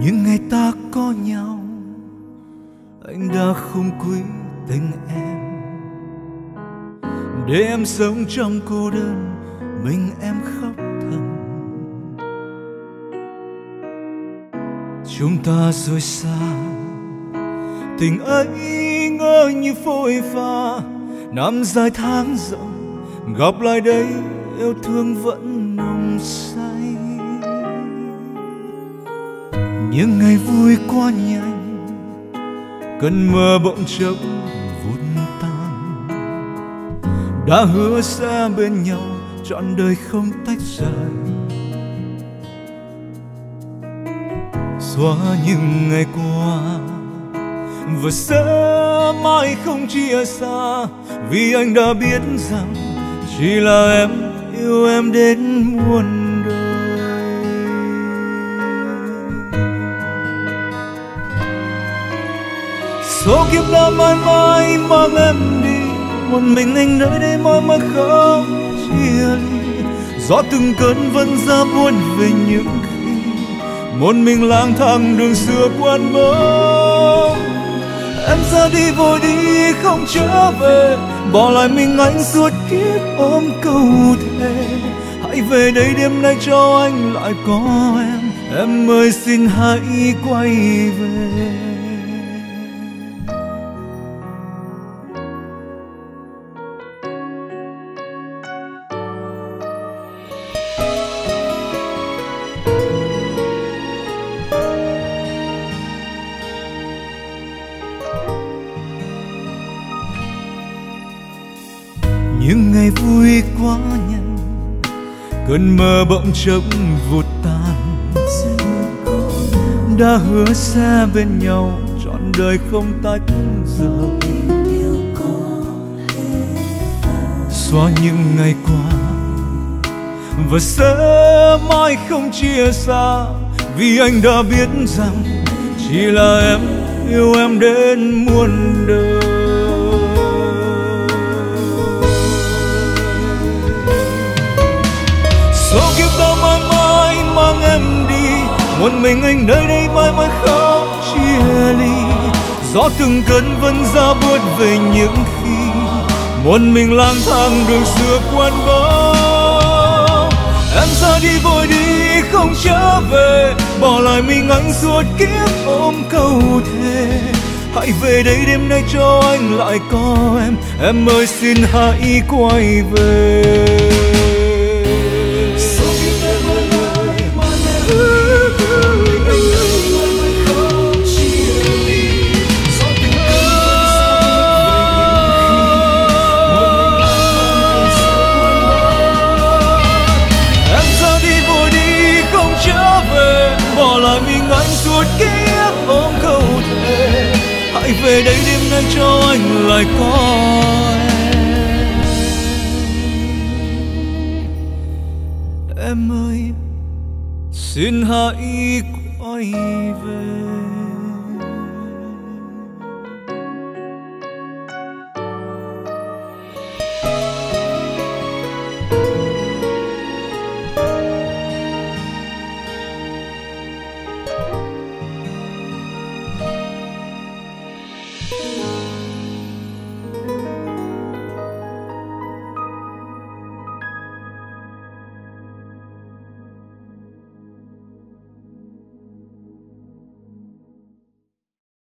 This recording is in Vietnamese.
những ngày ta có nhau, anh đã không quý tình em. Để em sống trong cô đơn, mình em khóc thầm. Chúng ta rời xa, tình ấy ngỡ như phôi pha. Năm dài tháng rộng gặp lại đây, yêu thương vẫn nồng say. Những ngày vui qua nhanh, cơn mơ bỗng chốc vụt tan. Đã hứa sẽ bên nhau trọn đời không tách rời. Xóa những ngày qua vừa sớm mai không chia xa. Vì anh đã biết rằng chỉ là em yêu em đến muôn đời. Số kiếp đã mãi mãi mang em đi, một mình anh nơi đây mãi mãi khóc chia ly. Gió từng cơn vẫn ra buồn về những khi một mình lang thang đường xưa quan bóng em ra đi vội đi, không trở về, bỏ lại mình anh suốt kiếp ôm câu thề. Hãy về đây đêm nay cho anh lại có em em ơi xin hãy quay về. Những ngày vui quá nhanh, cơn mơ bỗng chốc vụt tan. Đã hứa sẽ bên nhau, trọn đời không tách rời. Xóa những ngày qua, và sớm mai không chia xa. Vì anh đã biết rằng, chỉ là em yêu em đến muôn đời. Một mình anh nơi đây mãi mãi không chia ly. Gió từng cơn vẫn ra buốt về những khi một mình lang thang đường xưa quen vắng em ra đi vội đi, không trở về, bỏ lại mình anh suốt kiếp ôm câu thề. Hãy về đây đêm nay cho anh lại có em em ơi xin hãy quay về. Về đây đêm nay cho anh lại có em Em ơi, xin hãy quay về.